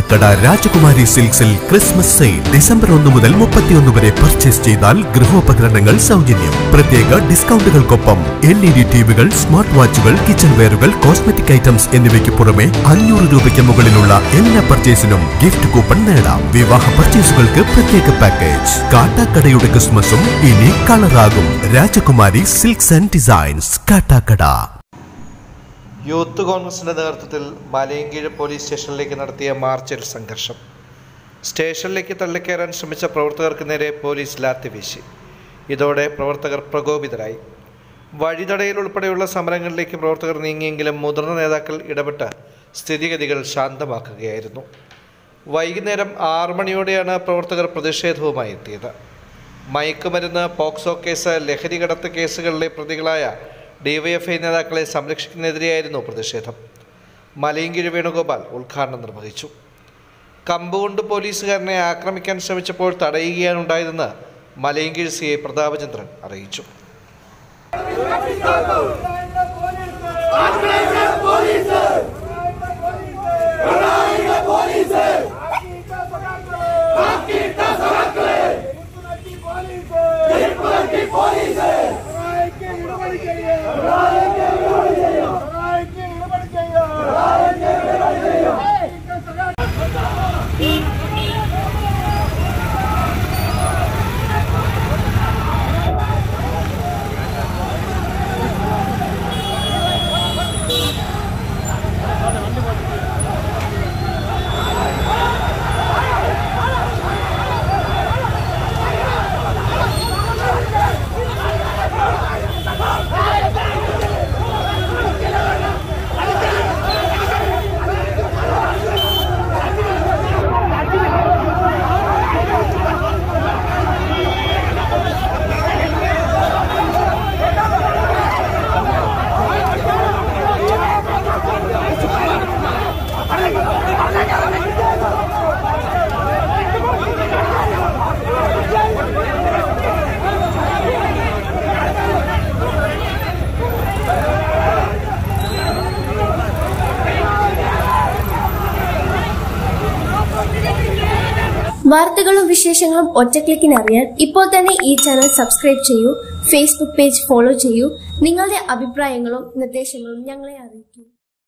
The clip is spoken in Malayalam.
കാട്ടാക്കട രാജകുമാരി സിൽക്സിൽ ക്രിസ്മസ് സെയിൽ ഡിസംബർ ഒന്ന് മുതൽ മുപ്പത്തിയൊന്ന് വരെ പർച്ചേസ് ചെയ്താൽ ഗൃഹോപകരണങ്ങൾ സൗജന്യം. പ്രത്യേക ഡിസ്കൗണ്ടുകൾക്കൊപ്പം എൽ ഇ ഡി ടിവികൾ സ്മാർട്ട് വാച്ചുകൾ കിച്ചൺ വെയറുകൾ കോസ്മെറ്റിക് ഐറ്റംസ് എന്നിവയ്ക്ക് പുറമെ അഞ്ഞൂറ് രൂപയ്ക്ക് മുകളിലുള്ള എല്ലാ പർച്ചേസിനും ഗിഫ്റ്റ് കൂപ്പൺ നേടാം. വിവാഹ പർച്ചേസുകൾക്ക് പ്രത്യേക പാക്കേജ്. കാട്ടാക്കടയുടെ ക്രിസ്മസും ഇനി കളറാകും. Rajakumari silks and designs Kattakada. Youth കോൺഗ്രസിന്റെ നേതൃത്വത്തിൽ മലയങ്കീഴ് പോലീസ് സ്റ്റേഷനിലേക്ക് നടത്തിയ മാർച്ചിൽ സംഘർഷം. സ്റ്റേഷനിലേക്ക് തള്ളിക്കയറാൻ ശ്രമിച്ച പ്രവർത്തകർക്ക് നേരെ പോലീസ് ലാത്തി വീശി. ഇതോടെ പ്രവർത്തകർ പ്രകോപിതരായി. വഴിതടയിൽ ഉൾപ്പെടെയുള്ള സമരങ്ങളിലേക്ക് പ്രവർത്തകർ നീങ്ങിയെങ്കിലും മുതിർന്ന നേതാക്കൾ ഇടപെട്ട് സ്ഥിതിഗതികൾ ശാന്തമാക്കുകയായിരുന്നു. വൈകുന്നേരം ആറു മണിയോടെയാണ് പ്രവർത്തകർ പ്രതിഷേധവുമായി എത്തിയത്. മയക്കുമരുന്ന് പോക്സോ കേസ് ലഹരി കടത്ത് കേസുകളിലെ പ്രതികളായ ഡിവൈഎഫ്ഐ നേതാക്കളെ സംരക്ഷിക്കുന്നതിനെതിരെയായിരുന്നു പ്രതിഷേധം. മലയങ്കിഴി വേണുഗോപാൽ ഉദ്ഘാടനം നിർവഹിച്ചു. കമ്പുകൊണ്ട് പോലീസുകാരനെ ആക്രമിക്കാൻ ശ്രമിച്ചപ്പോൾ തടയുകയാണ് ഉണ്ടായതെന്ന് മലയങ്കിഴി സി ഐ പ്രതാപചന്ദ്രൻ അറിയിച്ചു. വാർത്തകളും വിശേഷങ്ങളും ഒറ്റക്ലിക്കിന് അറിയാൻ ഇപ്പോൾ തന്നെ ഈ ചാനൽ സബ്സ്ക്രൈബ് ചെയ്യൂ ഫേസ്ബുക്ക് പേജ് ഫോളോ ചെയ്യൂ. നിങ്ങളുടെ അഭിപ്രായങ്ങളും നിർദ്ദേശങ്ങളും ഞങ്ങളെ അറിയിക്കൂ.